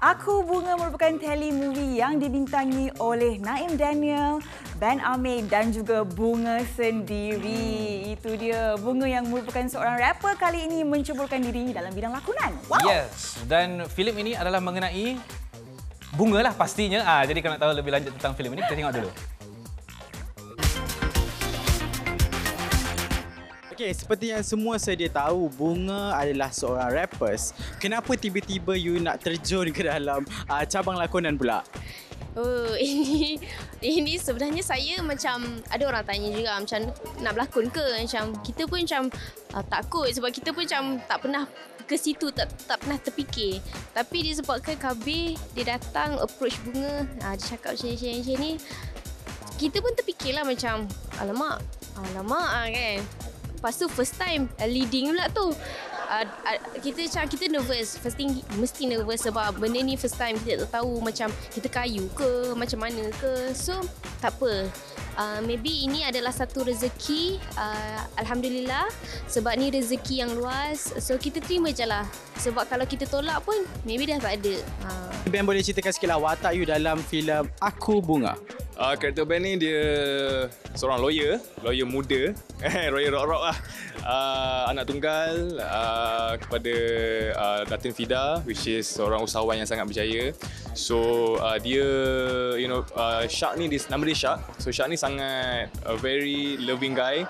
Aku Bunga merupakan telemovie yang dibintangi oleh Naim Daniel, Ben Amir dan juga Bunga sendiri. Itu dia Bunga yang merupakan seorang rapper kali ini menceburkan diri dalam bidang lakonan. Wow. Yes, dan filem ini adalah mengenai bunga lah pastinya. Ah, jadi kalau nak tahu lebih lanjut tentang filem ini, kita tengok dulu. Okay, seperti yang semua sedia tahu, Bunga adalah seorang rappers. Kenapa tiba-tiba you nak terjun ke dalam uh, cabang lakonan pula? Oh, ini ini sebenarnya saya macam ada orang tanya juga macam nak berlakon ke macam kita pun macam uh, takut sebab kita pun macam tak pernah ke situ tak tak pernah terfikir. Tapi disebabkan KB dia datang approach bunga, uh, dia cakap macam ni. Kita pun terfikirlah macam alamak, alamak ah, kan. Lepas tu first time uh, leading pula tu. Uh, uh, kita macam kita nervous. First thing mesti nervous sebab benda ni first time kita tak tahu macam kita kayu ke macam mana ke. So tak apa. Uh, maybe ini adalah satu rezeki uh, Alhamdulillah Sebab ni rezeki yang luas So kita terima je lah Sebab kalau kita tolak pun Maybe dah tak ada uh. Ben boleh ceritakan sikit lah watak you dalam filem Aku Bunga. Uh, karakter Ben ni dia seorang lawyer, lawyer muda, lawyer rock-rock lah. Uh, anak tunggal uh, kepada uh, Datin Fida which is seorang usahawan yang sangat berjaya. So uh, dia you know uh, Shark ni nama dia Shark. So Shark ni sangat a very loving guy.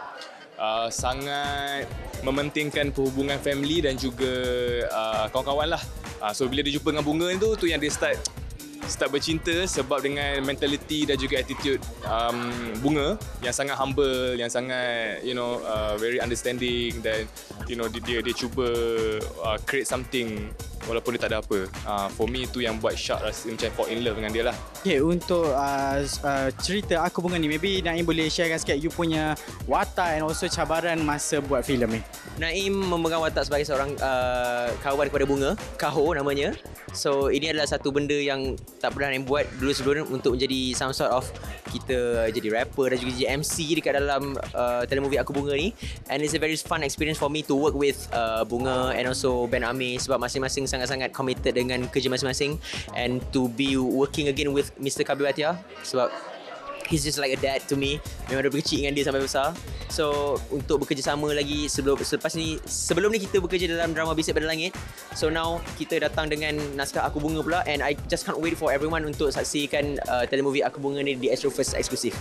Uh, sangat mementingkan perhubungan family dan juga uh, kawan-kawan lah. Uh, so bila dia jumpa dengan bunga tu tu yang dia start start bercinta sebab dengan mentality dan juga attitude um, bunga yang sangat humble, yang sangat you know uh, very understanding dan you know dia dia, dia cuba uh, create something walaupun dia tak ada apa. Uh, for me itu yang buat Shark rasa macam fall in love dengan dia lah. Okay, untuk uh, uh, cerita Aku Bunga ni, maybe Naim boleh sharekan sikit you punya watak and also cabaran masa buat filem ni. Naim memegang watak sebagai seorang uh, kawan kepada bunga, Kaho namanya. So ini adalah satu benda yang tak pernah Naim buat dulu sebelum untuk menjadi some sort of kita jadi rapper dan juga jadi MC dekat dalam uh, telemovie Aku Bunga ni. And it's a very fun experience for me to work with uh, Bunga and also Ben Amir sebab masing-masing sangat-sangat committed dengan kerja masing-masing and to be working again with Mr. Kabiwatia sebab he's just like a dad to me. Memang dah berkecil dengan dia sampai besar. So untuk bekerjasama lagi sebelum selepas ni sebelum ni kita bekerja dalam drama Bisik pada Langit. So now kita datang dengan naskah Aku Bunga pula and I just can't wait for everyone untuk saksikan uh, telemovie Aku Bunga ni di Astro First eksklusif.